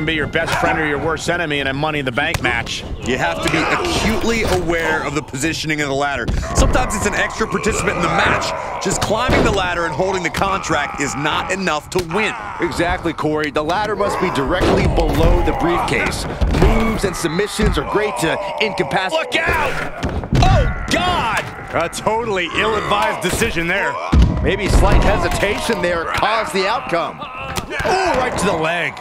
can be your best friend or your worst enemy in a Money in the Bank match. You have to be acutely aware of the positioning of the ladder. Sometimes it's an extra participant in the match. Just climbing the ladder and holding the contract is not enough to win. Exactly, Corey. The ladder must be directly below the briefcase. Moves and submissions are great to incapacitate. Look out! Oh, God! A totally ill-advised decision there. Maybe slight hesitation there caused the outcome. Oh, right to the leg.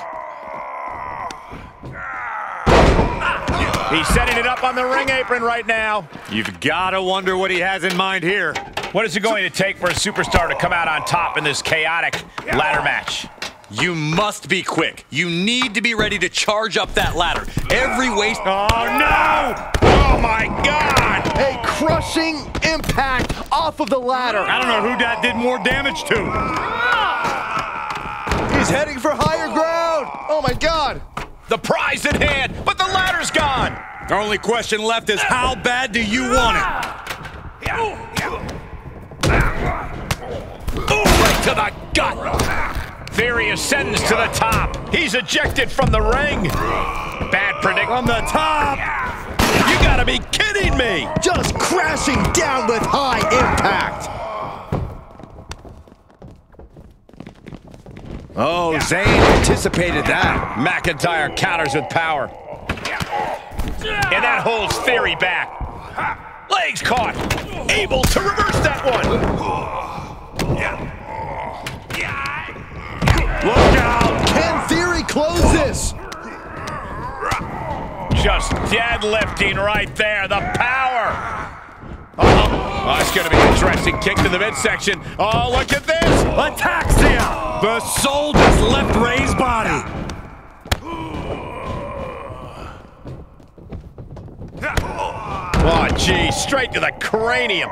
He's setting it up on the ring apron right now. You've got to wonder what he has in mind here. What is it going to take for a superstar to come out on top in this chaotic ladder match? You must be quick. You need to be ready to charge up that ladder. Every waste. Oh, no! Oh, my God! A crushing impact off of the ladder. I don't know who that did more damage to. He's heading for higher ground. Oh, my God. The prize at hand, but the ladder's gone. The only question left is how bad do you want it? Right to the gut. Theory ascends to the top. He's ejected from the ring. Bad predict. From the top. You gotta be kidding me. Just crashing down with high impact. Oh, Zayn anticipated that. McIntyre counters with power. And that holds Theory back. Legs caught. Able to reverse that one. Look out. Can Theory close this? Just deadlifting right there. The power. Uh-oh. Oh, it's going to be an interesting kick to the midsection. Oh, look at this. Ataxia. The soul just left Rey's body. Oh, gee, straight to the cranium.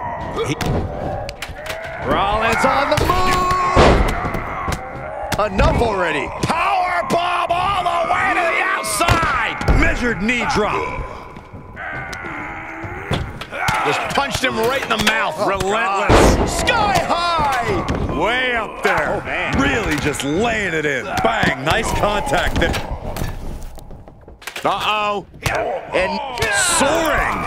Rollins on the move. Enough already. Power bomb all the way to the outside. Measured knee drop. Just punched him right in the mouth. Relentless. Sky high. Way up there. Oh, man. Really just laying it in. Bang. Nice contact there. Uh-oh. And Soaring.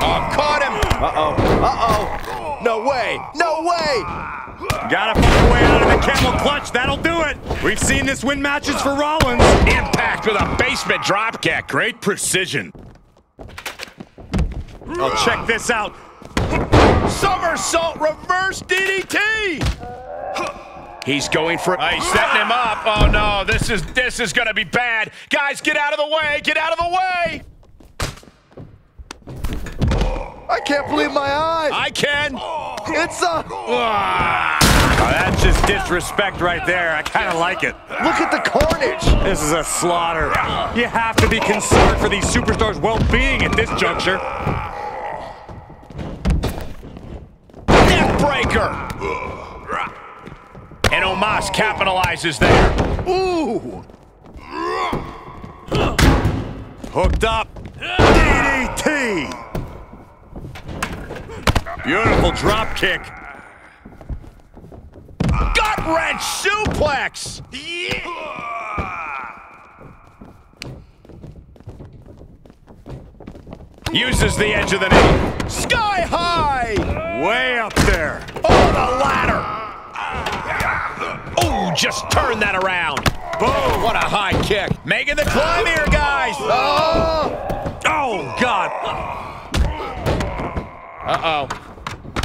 Oh, caught him. uh-oh. Uh-oh. No way. No way. Gotta find a way out of the camel clutch. That'll do it. We've seen this win matches for Rollins. Impact with a basement dropkick. Great precision. Oh, check this out. Somersault reverse DDT. He's going for. Oh, he's setting him up. Oh no, this is this is gonna be bad. Guys, get out of the way. Get out of the way. I can't believe my eyes. I can. It's a... Oh, that's just disrespect right there. I kind of like it. Look at the carnage. This is a slaughter. You have to be concerned for these superstars' well-being at this juncture. Neck breaker. And Omos capitalizes there. Ooh. Hooked up. DDT. Beautiful drop kick. Gut wrench suplex. Uses the edge of the knee. Sky high. Way up there. Oh, the ladder. Just turn that around. Boom. What a high kick. Making the climb here, guys. Oh. Oh, God. Uh-oh.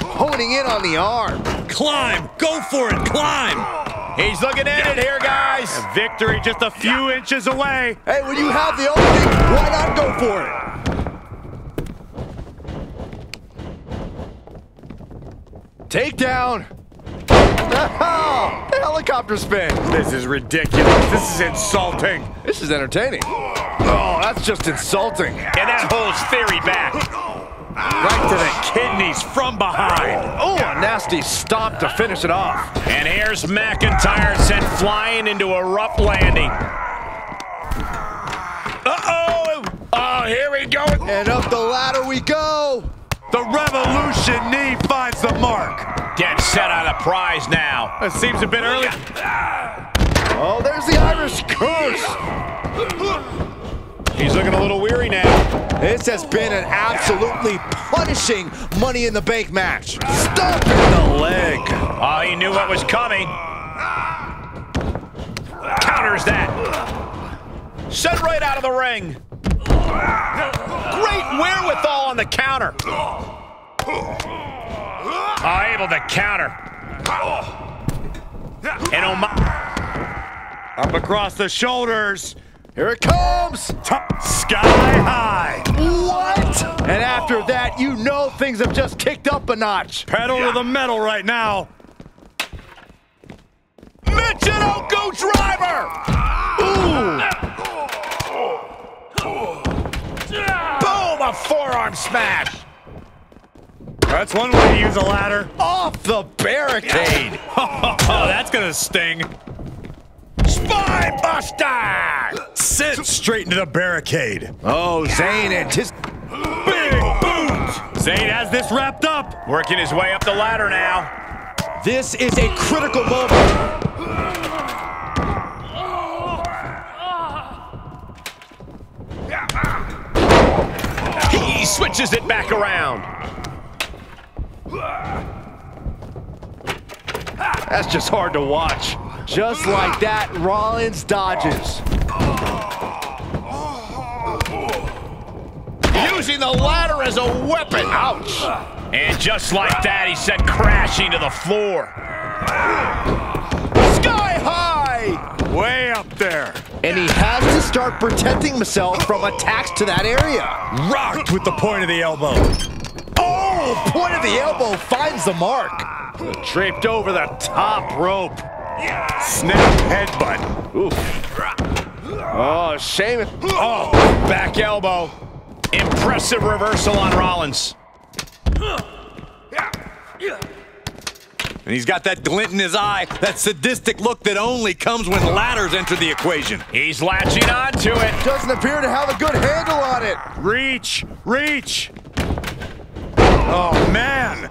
Honing in on the arm. Climb. Go for it. Climb. He's looking at it here, guys. A Victory just a few inches away. Hey, when you have the opening, why not go for it? Takedown. Oh, helicopter spin. This is ridiculous. This is insulting. This is entertaining. Oh, that's just insulting. And that holds Theory back. Right to the kidneys from behind. Oh, a nasty stop to finish it off. And here's McIntyre sent flying into a rough landing. Uh-oh! Oh, here we go. And up the ladder we go. The Revolution knee the mark. Dead set on the prize now. That seems a bit early. Oh, there's the Irish curse. He's looking a little weary now. This has been an absolutely punishing Money in the Bank match. Stomping the leg. Oh, he knew what was coming. Counters that. Sent right out of the ring. Great wherewithal on the counter. Oh, able to counter. And Omos. Up across the shoulders. Here it comes. Top sky high. What? And after that, you know things have just kicked up a notch. Pedal to the metal right now. Michinoku driver! Boom! A forearm smash! That's one way to use a ladder. Off the barricade. Oh, that's gonna sting. Spine buster! Sit straight into the barricade. Oh, Zayn anticipating. Big booms. Zayn has this wrapped up. Working his way up the ladder now. This is a critical moment. He switches it back around. That's just hard to watch. Just like that, Rollins dodges. Using the ladder as a weapon. Ouch. And just like that, he sent crashing to the floor. Sky high! Way up there. And he has to start protecting himself from attacks to that area. Rocked with the point of the elbow. Oh, point of the elbow finds the mark. Draped over the top rope. Snap headbutt. Oh, Sheamus. Oh, back elbow. Impressive reversal on Rollins. And he's got that glint in his eye, that sadistic look that only comes when ladders enter the equation. He's latching onto it. Doesn't appear to have a good handle on it. Reach. Reach. Oh, man.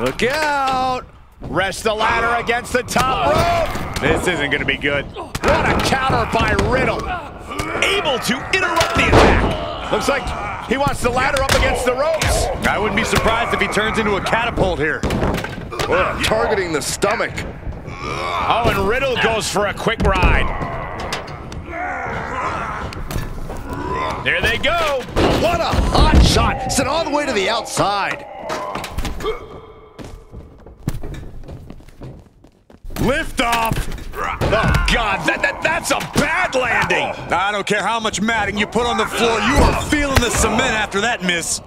Look out. Rest the ladder against the top rope. This isn't going to be good. What a counter by Riddle. Able to interrupt the attack. Looks like he wants the ladder up against the ropes. I wouldn't be surprised if he turns into a catapult here. Targeting the stomach. Oh, and Riddle goes for a quick ride. There they go. What a hot shot. Sent all the way to the outside. Lift off. Oh, God, that, that, that's a bad landing. I don't care how much matting you put on the floor, you are feeling the cement after that miss.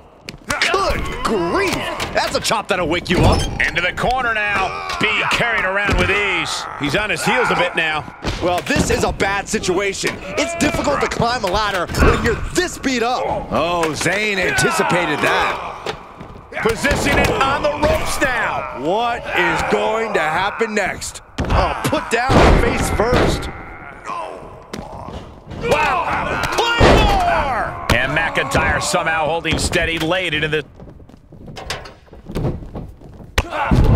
Good grief. That's a chop that'll wake you up. Into the corner now. Being carried around with ease. He's on his heels a bit now. Well, this is a bad situation. It's difficult to climb a ladder when you're this beat up. Oh, Zayn anticipated that. Positioning it on the ropes now. What is going to happen next? Oh, put down face first. Wow. Claymore! And McIntyre somehow holding steady late into the...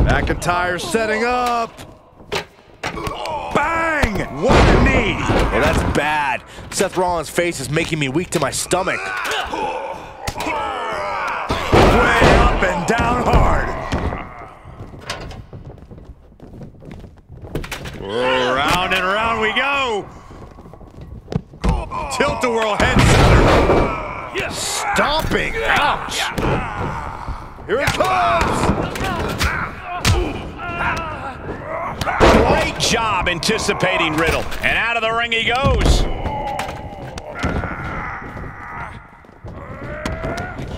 McIntyre setting up. Bang. One knee. Well, that's bad. Seth Rollins' face is making me weak to my stomach. Way up and down hard. Round and round we go. Tilt-a-whirl head center. Stomping. Ouch. Here it comes. Great job anticipating Riddle. And out of the ring he goes.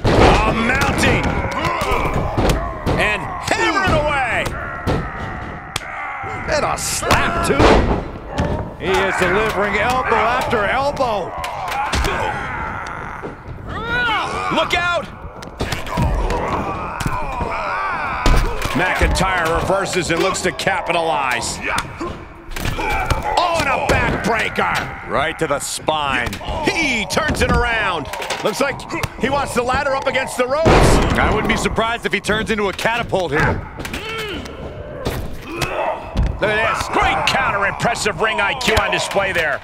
Oh, mounting. And hammering away. And a slap, too. He is delivering elbow after elbow. Look out! McIntyre reverses and looks to capitalize. Oh, and a backbreaker. Right to the spine. He turns it around. Looks like he wants the ladder up against the ropes. I wouldn't be surprised if he turns into a catapult here. Look at this. Great counter. Impressive ring IQ on display there.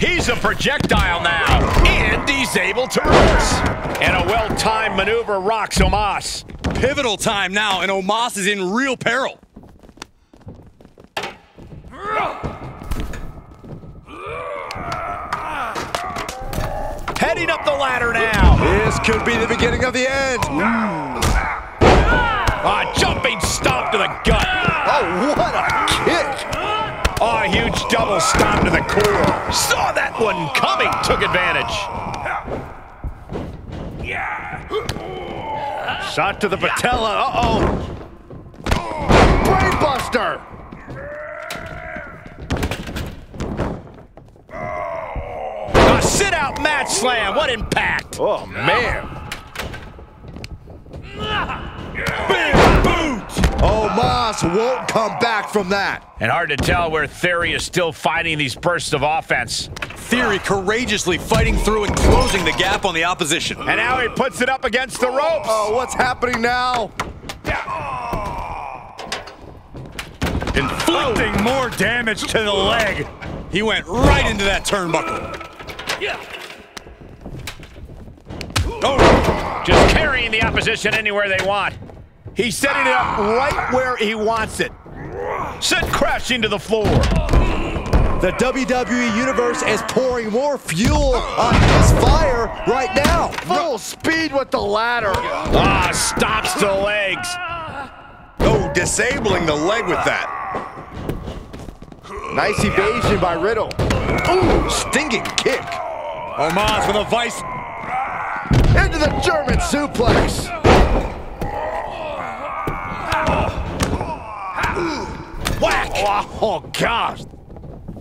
He's a projectile now, and he's able to reverse. And a well-timed maneuver rocks Omos. Pivotal time now, and Omos is in real peril. Heading up the ladder now. This could be the beginning of the end. A jumping stomp to the gut. Oh, what a kick. Oh, a huge double stomp to the core. Saw that one coming, took advantage. Shot to the patella. Uh-oh. Brainbuster. A sit-out mat slam. What impact. Oh, man. Big boot. Oh, Omos won't come back from that. And hard to tell where Theory is still fighting these bursts of offense. Theory courageously fighting through and closing the gap on the opposition. And now he puts it up against the ropes. Oh, what's happening now? Inflicting more damage to the leg. He went right into that turnbuckle. Yeah. Oh, just carrying the opposition anywhere they want. He's setting it up right where he wants it. Sent crashing to the floor. The WWE Universe is pouring more fuel on his fire right now. Full speed with the ladder. Ah, stops the legs. Oh, disabling the leg with that. Nice evasion by Riddle. Ooh, stinging kick. Omos with a vice. Into the German suplex. Whack. Oh, gosh.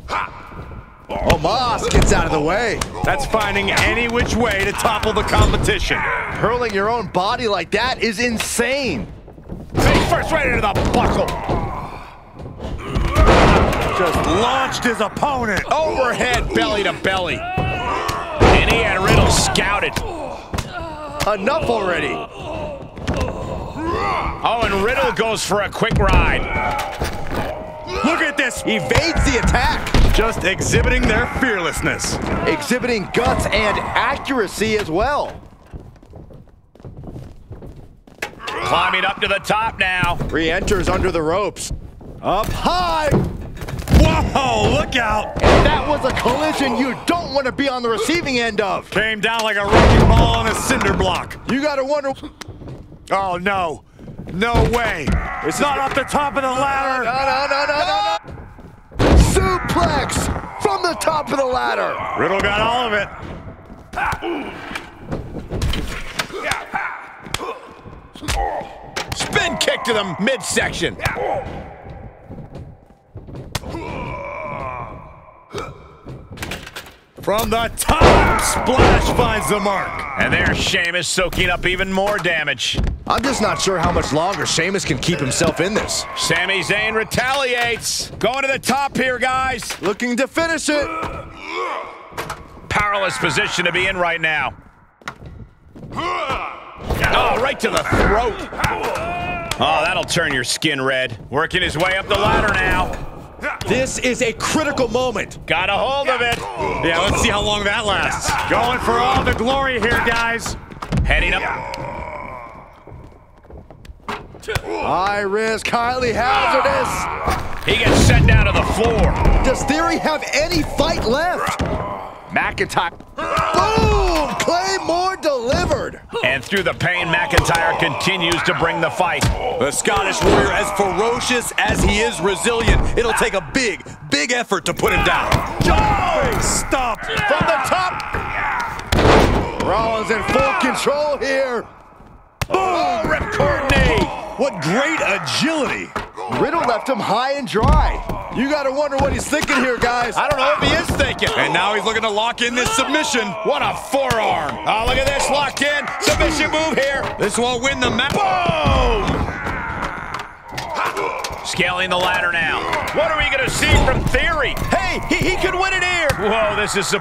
Oh, Omos gets out of the way. That's finding any which way to topple the competition. Hurling your own body like that is insane. Face first right into the buckle. Just launched his opponent. Overhead belly to belly. And he had Riddle scouted. Enough already. Oh, and Riddle goes for a quick ride. Look at this. Evades the attack. Just exhibiting their fearlessness. Exhibiting guts and accuracy as well. Climbing up to the top now. Re-enters under the ropes. Up high. Whoa, look out. And that was a collision you don't want to be on the receiving end of. Came down like a wrecking ball on a cinder block. You got to wonder. Oh, no. No way. It's not off the top of the No, ladder. no, no, no, no, no. Suplex from the top of the ladder. Riddle got all of it. Spin kick to the midsection. From the top, Splash finds the mark. And there's Sheamus soaking up even more damage. I'm just not sure how much longer Sheamus can keep himself in this. Sami Zayn retaliates. Going to the top here, guys. Looking to finish it. Powerless position to be in right now. Oh, right to the throat. Oh, that'll turn your skin red. Working his way up the ladder now. This is a critical moment. Got a hold of it. Yeah, let's see how long that lasts. Going for all the glory here, guys. Heading up. High risk, highly hazardous. He gets sent down to the floor. Does Theory have any fight left? McIntyre. Boom! Claymore delivered. And through the pain, McIntyre continues to bring the fight. The Scottish Warrior, as ferocious as he is resilient, it'll take a big, big effort to put him down. Oh, stop. From the top. Rollins in full control here. Oh, ripcord knee. What great agility! Riddle left him high and dry. You gotta wonder what he's thinking here, guys. I don't know if he is thinking. And now he's looking to lock in this submission. What a forearm. Oh, look at this. Locked in. Submission move here. This won't win the match. Boom! Scaling the ladder now. What are we going to see from Theory? Hey, he, he could win it here. Whoa, this is... A...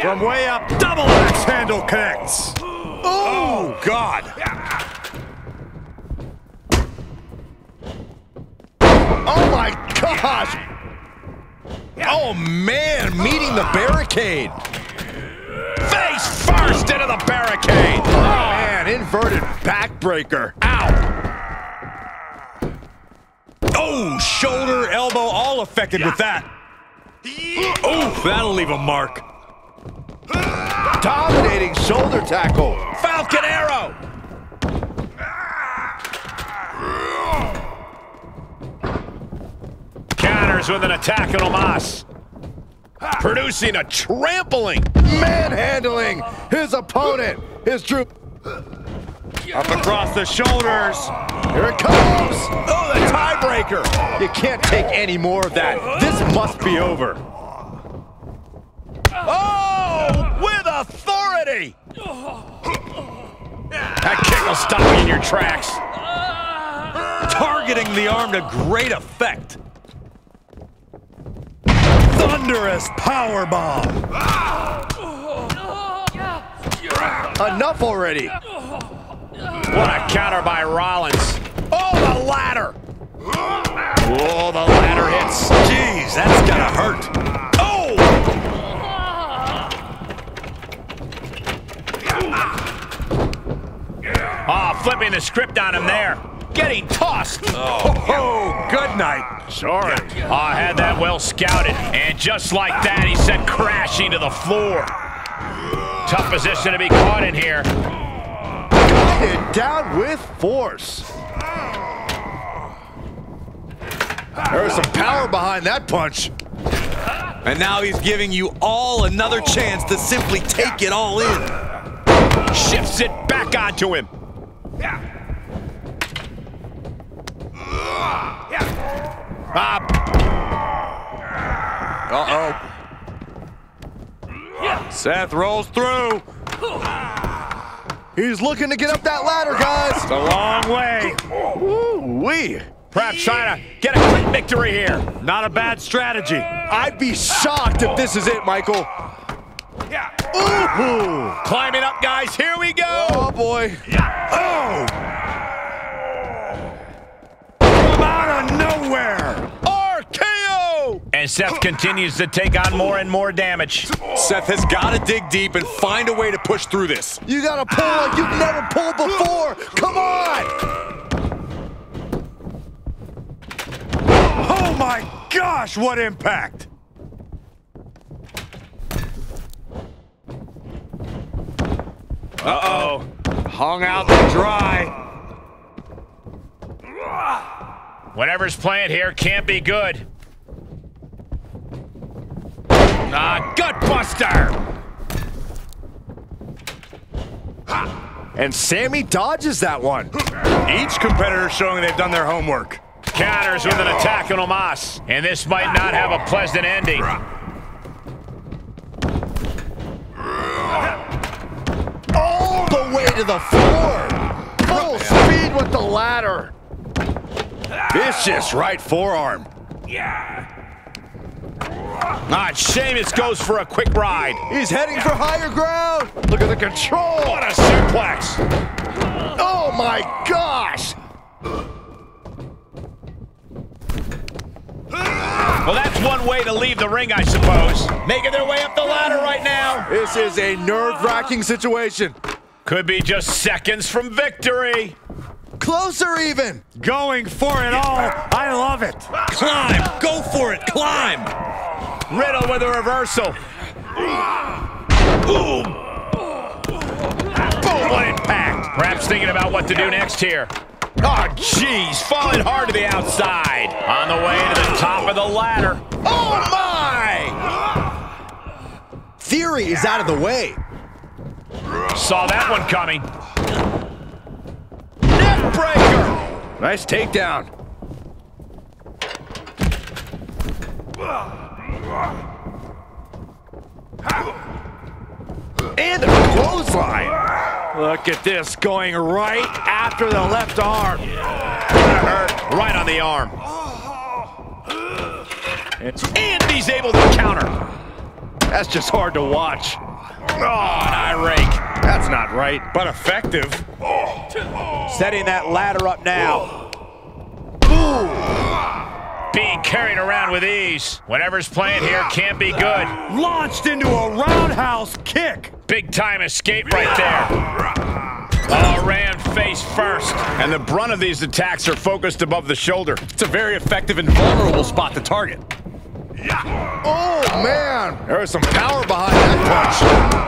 From way up, double axe handle connects. Oh, God. Oh. Oh, my gosh. Oh, man, meeting the barricade. Face first into the barricade. Oh, man, inverted backbreaker. Ow. Oh, shoulder, elbow, all affected with that. Oh, that'll leave a mark. Dominating shoulder tackle. Falcon Arrow. Counters with an attack on Omos. Producing a trampling. Manhandling his opponent. His troop. Up across the shoulders. Here it comes. Oh, the tiebreaker. You can't take any more of that. This must be over. Oh, with authority. That kick will stop you in your tracks. Targeting the arm to great effect. Thunderous power bomb. Enough already. What a counter by Rollins. Oh, the ladder. Oh, the ladder hits. Jeez, that's gotta hurt. Oh! Oh, flipping the script on him there. Getting tossed. Oh, good night. Sorry. Oh, I had that well scouted. And just like that, he sent crashing to the floor. Tough position to be caught in here. And down with force. There's some power behind that punch. And now he's giving you all another chance to simply take it all in. Shifts it back onto him. Ah, Uh-oh. Seth rolls through. He's looking to get up that ladder, guys. It's a long way. Wee. perhaps trying to get a quick victory here. Not a bad strategy. I'd be shocked if this is it, Michael. Yeah. Ooh. Climbing up, guys. Here we go. Oh, boy. Yeah. Oh! From out of nowhere. RKO! And Seth continues to take on more and more damage. Seth has got to dig deep and find a way to push through this. You gotta pull like you've never pulled before. Come on. Oh my gosh, what impact! Uh-oh. Hung out to dry. Whatever's playing here can't be good. Ah, gut buster! And Sami dodges that one. Each competitor showing they've done their homework. Counters with an attack on Omos. And this might not have a pleasant ending. All the way to the floor. Full speed with the ladder. Vicious right forearm. Ah, Sheamus goes for a quick ride. He's heading for higher ground. Look at the control. What a suplex! Oh my gosh. Well, that's one way to leave the ring, I suppose. Making their way up the ladder right now. This is a nerve-wracking situation. Could be just seconds from victory. Closer even. Going for it all. I love it. Climb! Go for it! Climb! Riddle with a reversal. Boom! Boom, what impact. Perhaps thinking about what to do next here. Oh, jeez, falling hard to the outside. On the way to the top of the ladder. Oh, my! Theory is out of the way. Saw that one coming. Neck breaker! Nice takedown. And a clothesline. Look at this, going right after the left arm. Right on the arm. And he's able to counter. That's just hard to watch. Oh, an eye rake. That's not right. But effective. Setting that ladder up now. Being carried around with ease. Whatever's playing here can't be good. Launched into a roundhouse kick. Big time escape right there. Uh, oh, ran face first. And the brunt of these attacks are focused above the shoulder. It's a very effective and vulnerable spot to target. Oh, man. There was some power behind that punch.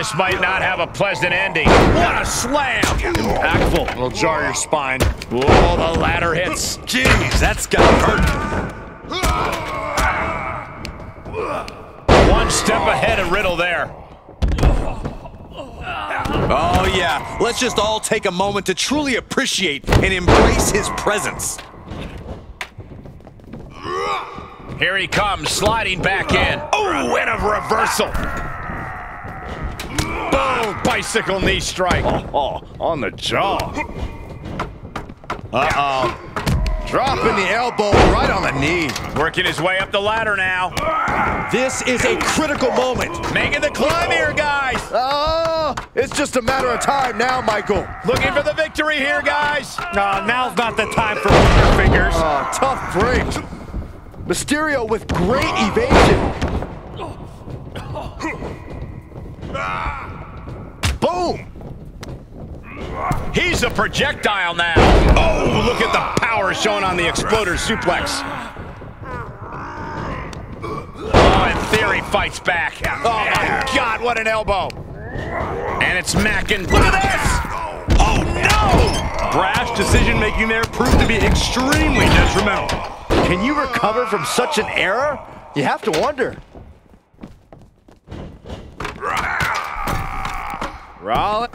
This might not have a pleasant ending. What a slam! Impactful. It'll jar your spine. Oh, the ladder hits. Jeez, that's gotta hurt. One step ahead of Riddle there. Oh, yeah. Let's just all take a moment to truly appreciate and embrace his presence. Here he comes, sliding back in. Oh, and a reversal. Boom, bicycle knee strike. Oh, oh, on the jaw. Uh-oh. Dropping the elbow right on the knee. Working his way up the ladder now. This is a critical moment. Making the climb here, guys. Oh, it's just a matter of time now, Michael. Looking for the victory here, guys. Uh, now's not the time for fingers. Oh, tough break. Mysterio with great evasion. Ah. Boom. He's a projectile now. Oh, look at the power shown on the exploder suplex. Oh, in theory, fights back. Oh, my God, what an elbow. And it's macking. Look at this. Oh, no. Brash decision making there proved to be extremely detrimental. Can you recover from such an error? You have to wonder. Rollins.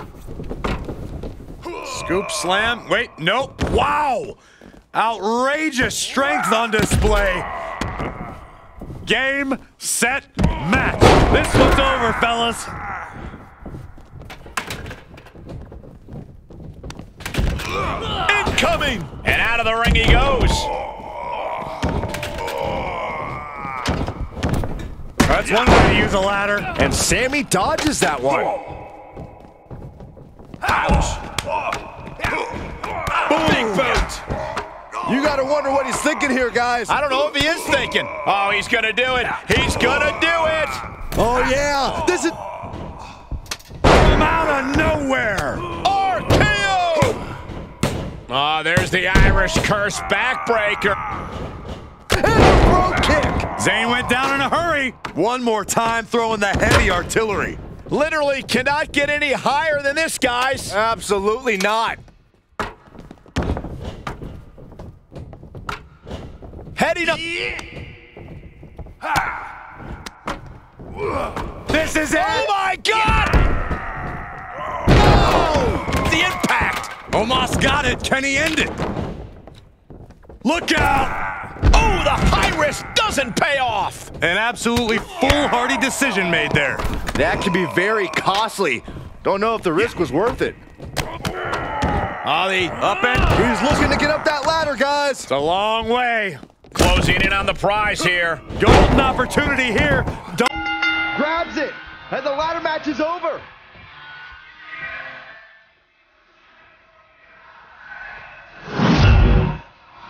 Scoop slam. Wait, nope. Wow. Outrageous strength on display. Game, set, match. This one's over, fellas. Incoming. And out of the ring he goes. That's one way to use a ladder. And Sami dodges that one. Big boot. You got to wonder what he's thinking here, guys. I don't know if he is thinking. Oh, he's going to do it. He's going to do it. Oh, yeah. This is... From out of nowhere. RKO. Oh, ah, there's the Irish curse backbreaker. And a brogue kick. Zayn went down in a hurry. One more time throwing the heavy artillery. Literally cannot get any higher than this, guys. Absolutely not. Heading up. This is it. Oh, my God. Oh, the impact. Omos got it. Can he end it? Look out. Oh, the high risk doesn't pay off. An absolutely foolhardy decision made there. That could be very costly. Don't know if the risk was worth it. The up and He's looking to get up that ladder, guys. it's a long way. Closing in on the prize here. Golden opportunity here. Don't Grabs it. And the ladder match is over.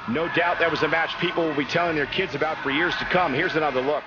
No doubt that was a match people will be telling their kids about for years to come. Here's another look.